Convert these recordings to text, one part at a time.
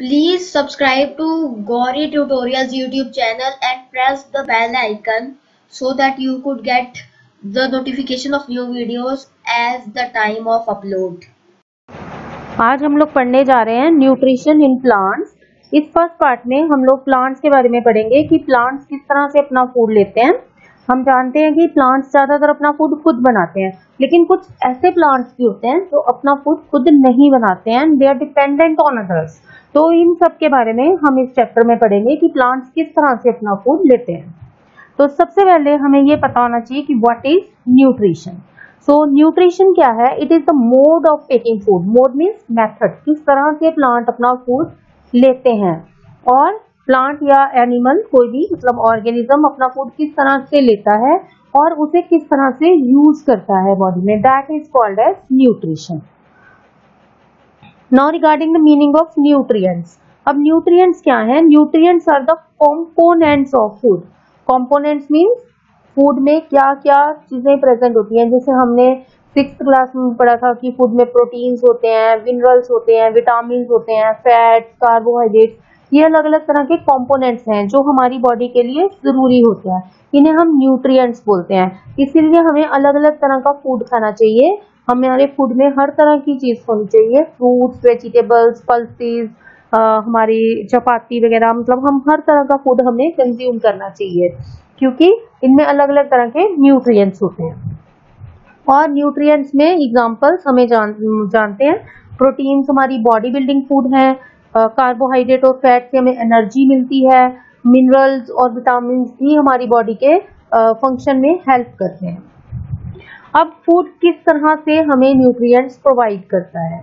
Please subscribe to Gauri Tutorials YouTube channel and press the bell icon so that you could get the notification of new videos as the time of upload. आज हम लोग पढ़ने जा रहे हैं nutrition in plants इस first part में हम लोग प्लांट्स के बारे में पढ़ेंगे कि प्लांट्स किस तरह से अपना फ़ूड लेते हैं। हम जानते हैं कि प्लांट्स ज़्यादातर अपना फ़ूड खुद बनाते हैं, लेकिन कुछ ऐसे प्लांट्स भी होते हैं जो अपना फ़ूड खुद नहीं बनाते हैं। They are dependent on others तो इन सब के बारे में हम इस चैप्टर में पढ़ेंगे कि प्लांट्स किस तरह से अपना फ़ूड लेते हैं। तो सबसे पहले हमें ये पता होना चाहिए कि what is nutrition so nutrition क्या है? It is the mode of taking food mode means method किस तरह से प्लांट अपना फ़ूड लेते हैं। और प्लांट या एनिमल कोई भी मतलब ऑर्गेनिज्म अपना फ़ूड किस तरह से लेता है और उसे किस तरह से यूज़ करता है बॉडी में? That is called as nutrition now regarding the meaning of nutrients अब न्यूट्रिएंट्स क्या है? Nutrients are the components of food components means food में क्या क्या चीज़ें प्रेजेंट होती हैं? जैसे हमने सिक्स क्लास में पढ़ा था कि फ़ूड में प्रोटीन्स होते हैं मिनरल्स होते हैं विटामिन होते हैं फैट्स कार्बोहाइड्रेट्स ये अलग अलग तरह के कंपोनेंट्स हैं जो हमारी बॉडी के लिए ज़रूरी होते हैं। इन्हें हम न्यूट्रिएंट्स बोलते हैं। इसीलिए हमें अलग अलग तरह का फ़ूड खाना चाहिए। हमारे फ़ूड में हर तरह की चीज़ होनी चाहिए। फ्रूट्स वेजिटेबल्स पल्सेस हमारी चपाती वगैरह मतलब हम हर तरह का फ़ूड हमें कंज्यूम करना चाहिए। क्योंकि इनमें अलग अलग तरह के न्यूट्रिएंट्स होते हैं। और न्यूट्रिएंट्स में एग्जांपल्स हमें जान, जानते हैं। प्रोटीन्स हमारी बॉडी बिल्डिंग फ़ूड है कार्बोहाइड्रेट और फैट से हमें एनर्जी मिलती है। मिनरल्स और विटामिन भी हमारी बॉडी के फ़ंक्शन में हेल्प करते हैं। अब फ़ूड किस तरह से हमें न्यूट्रिएंट्स प्रोवाइड करता है?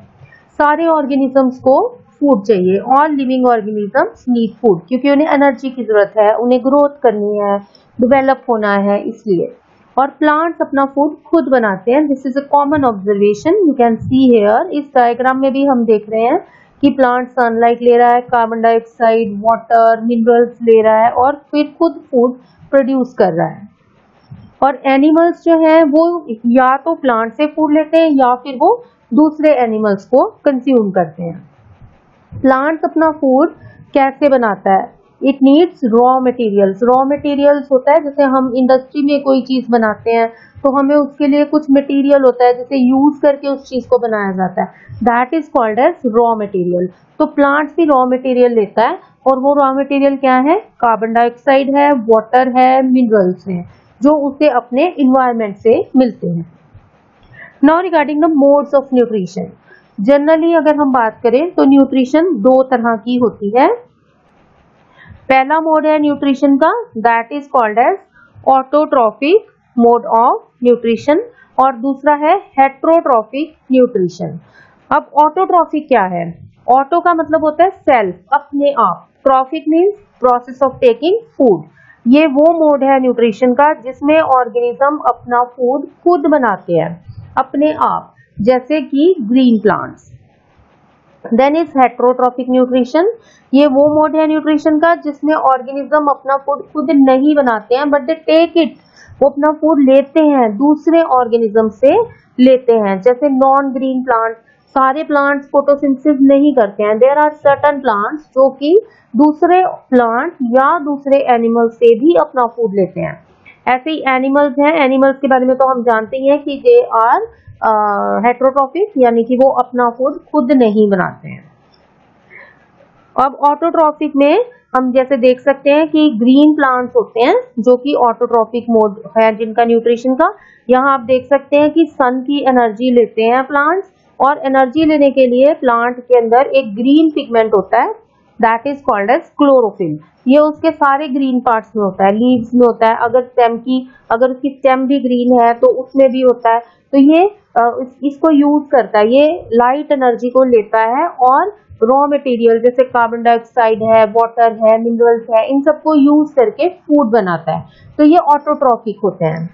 सारे ऑर्गेनिजम्स को फ़ूड चाहिए। All living organisms need food क्योंकि उन्हें एनर्जी की ज़रूरत है, उन्हें ग्रोथ करनी है डेवलप होना है इसलिए। और प्लांट्स अपना फ़ूड खुद बनाते हैं। This is a common observation you can see here इस डायग्राम में भी हम देख रहे हैं कि प्लांट सनलाइट ले रहा है कार्बन डाइऑक्साइड वाटर मिनरल्स ले रहा है और फिर खुद फ़ूड प्रोड्यूस कर रहा है। और एनिमल्स जो है, वो या तो प्लांट से फ़ूड लेते हैं या फिर वो दूसरे एनिमल्स को कंज्यूम करते हैं। प्लांट्स अपना फ़ूड कैसे बनाता है? It needs raw materials raw materials होता है, जैसे हम इंडस्ट्री में कोई चीज़ बनाते हैं तो हमें उसके लिए कुछ मटेरियल होता है, जैसे यूज़ करके उस चीज़ को बनाया जाता है। That is called as raw material तो प्लांट्स भी रॉ मटेरियल लेता है, और वो रॉ मटेरियल क्या है? कार्बन डाइऑक्साइड है वाटर है मिनरल्स है। जो उसे अपने इन्वायरमेंट से मिलते हैं। Now regarding the modes of nutrition generally अगर हम बात करें तो न्यूट्रिशन दो तरह की होती है। पहला मोड है न्यूट्रिशन का that is called as autotrophic mode of nutrition और दूसरा है हेट्रोट्रॉफिक न्यूट्रिशन अब ऑटोट्रॉफिक क्या है? ऑटो का मतलब होता है सेल्फ अपने आप। Trophic means process of taking food ये वो मोड है न्यूट्रिशन का जिसमें ऑर्गेनिज्म अपना फ़ूड खुद बनाते हैं, अपने आप, जैसे कि green plants then is heterotrophic nutrition ये वो मोड है न्यूट्रिशन का जिसमें ऑर्गेनिज्म अपना फ़ूड खुद नहीं बनाते हैं बट दे टेक इट वो अपना फ़ूड लेते हैं, दूसरे ऑर्गेनिज्म से लेते हैं, जैसे नॉन ग्रीन प्लांट सारे प्लांट्स फोटोसिंथेसिस नहीं करते हैं। देर आर सर्टन प्लांट्स जो कि दूसरे प्लांट या दूसरे एनिमल से भी अपना फ़ूड लेते हैं। ऐसे ही एनिमल्स हैं। एनिमल्स के बारे में तो हम जानते ही हैं कि दे आर हेट्रोट्रॉफिक यानी कि वो अपना फ़ूड खुद नहीं बनाते हैं। अब ऑटोट्रॉफिक में हम जैसे देख सकते हैं कि ग्रीन प्लांट्स होते हैं, जो कि ऑटोट्रॉफिक मोड है जिनका न्यूट्रिशन का। यहाँ आप देख सकते हैं कि सन की एनर्जी लेते हैं प्लांट्स और एनर्जी लेने के लिए प्लांट के अंदर एक ग्रीन पिगमेंट होता है that is called as chlorophyll ये उसके सारे ग्रीन पार्ट्स में होता है लीव्स में होता है, अगर स्टेम की, अगर उसकी स्टेम भी ग्रीन है तो उसमें भी होता है। तो ये इसको यूज़ करता है, ये लाइट एनर्जी को लेता है और रॉ मटेरियल जैसे कार्बन डाइऑक्साइड है वाटर है मिनरल्स है, इन सबको यूज़ करके फ़ूड बनाता है। तो ये ऑटोट्रॉफिक होते हैं।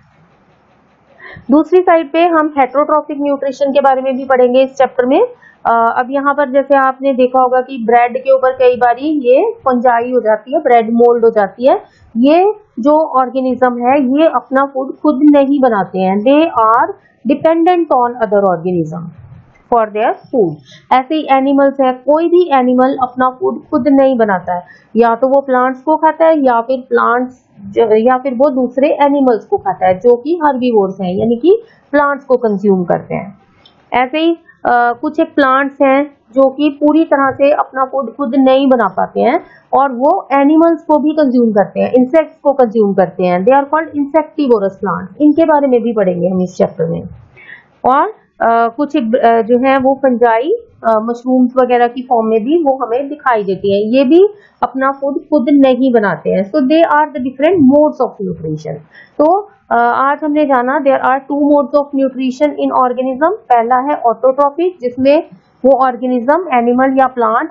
दूसरी साइड पे हम हेट्रोट्रॉफिक न्यूट्रिशन के बारे में भी पढ़ेंगे इस चैप्टर में। अब यहाँ पर जैसे आपने देखा होगा कि ब्रेड के ऊपर कई बार ये फंजाई हो जाती है ब्रेड मोल्ड हो जाती है। ये जो ऑर्गेनिज्म है, ये अपना फ़ूड खुद नहीं बनाते हैं। They are dependent on other organism for their food ऐसे ही एनिमल्स है कोई भी एनिमल अपना फ़ूड खुद नहीं बनाता है। या तो वो प्लांट्स को खाता है या फिर प्लांट्स या फिर वो दूसरे एनिमल्स को खाता है जो कि हर्बीवोर्स हैं यानी कि प्लांट्स को कंज्यूम करते हैं। ऐसे ही आ, कुछ एक प्लांट्स हैं जो कि पूरी तरह से अपना फ़ूड खुद नहीं बना पाते हैं और वो एनिमल्स को भी कंज्यूम करते हैं इंसेक्ट्स को कंज्यूम करते हैं। They are called insectivorous plants इनके बारे में भी पढ़ेंगे हम इस चैप्टर में। और कुछ एक जो है वो फंजाई मशरूम्स वगैरह की फॉर्म में भी वो हमें दिखाई देती है। ये भी अपना फ़ूड खुद नहीं बनाते हैं। So they are the different modes of nutrition तो आज हमने जाना there are two modes of nutrition in organism पहला है ऑटोट्रॉफिक जिसमें वो ऑर्गेनिज्म एनिमल या plant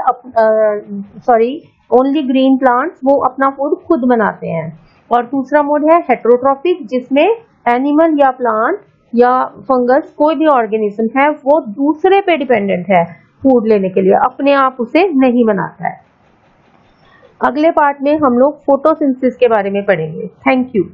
sorry only green plants वो अपना फ़ूड खुद बनाते हैं। और दूसरा मोड है हेट्रोट्रॉफिक जिसमें एनिमल या प्लांट या फंगस, कोई भी ऑर्गेनिज्म है, वो दूसरे पे डिपेंडेंट है फ़ूड लेने के लिए। अपने आप उसे नहीं बनाता है। अगले पार्ट में हम लोग फोटोसिंथेसिस के बारे में पढ़ेंगे। Thank you.